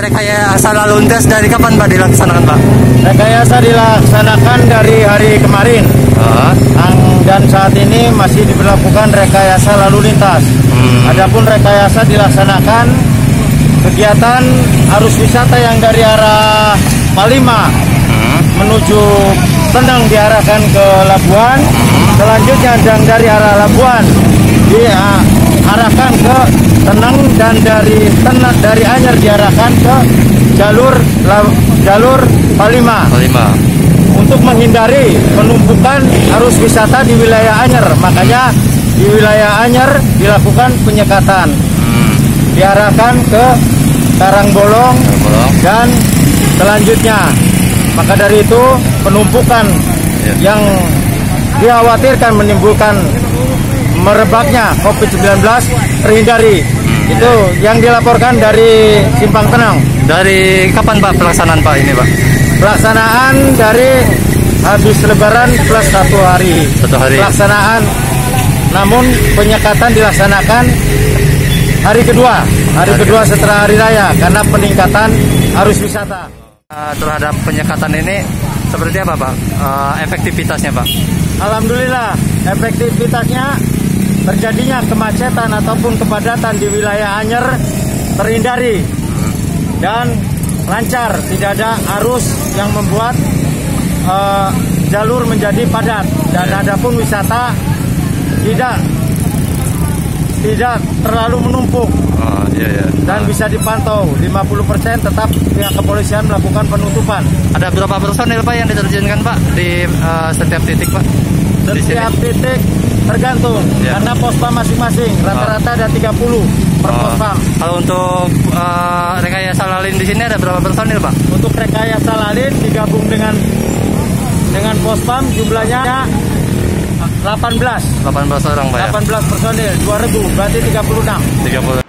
rekayasa lalu lintas dari kapan Pak dilaksanakan Pak? Rekayasa dilaksanakan dari hari kemarin Ah, Ang- dan saat ini masih diberlakukan rekayasa lalu lintas. Hmm. Adapun rekayasa dilaksanakan kegiatan arus wisata yang dari arah Palima hmm, menuju Tenang diarahkan ke Labuan, selanjutnya yang dari arah Labuan diarahkan ke Tenang dan dari Tenang dari Anyer diarahkan ke jalur La- jalur Palima lima. untuk menghindari penumpukan arus wisata di wilayah Anyer. Makanya di wilayah Anyer dilakukan penyekatan. Hmm, Diarahkan ke Karangbolong bolong. dan selanjutnya. Maka dari itu penumpukan Ya. yang dikhawatirkan menimbulkan merebaknya COVID-19 terhindari. Itu yang dilaporkan dari Simpang Tenang. Dari kapan Pak pelaksanaan Pak ini Pak? Pelaksanaan dari habis lebaran plus satu hari. Satu hari. Pelaksanaan namun penyekatan dilaksanakan hari kedua. Hari Hari kedua setelah hari raya karena peningkatan arus wisata. Ah, terhadap penyekatan ini seperti apa Pak? Ah, efektivitasnya Pak? Alhamdulillah efektivitasnya terjadinya kemacetan ataupun kepadatan di wilayah Anyer terhindari. Dan lancar tidak ada arus yang membuat eh, jalur menjadi padat. Dan adapun wisata tidak tidak terlalu menumpuk. Oh, iya, iya. dan bisa dipantau 50% tetap pihak kepolisian melakukan penutupan. Ada berapa personil Pak yang diterjunkan Pak di ah, setiap titik Pak? Setiap titik tergantung Ya. karena pospam masing-masing rata-rata ada 30 per Oh, pospam Kalau untuk ah, rekayasa lalin di sini ada berapa personil Pak? untuk rekayasa lalin digabung dengan dengan pospam jumlahnya 18 18 orang Pak ya? 18 personil dua regu berarti 36 30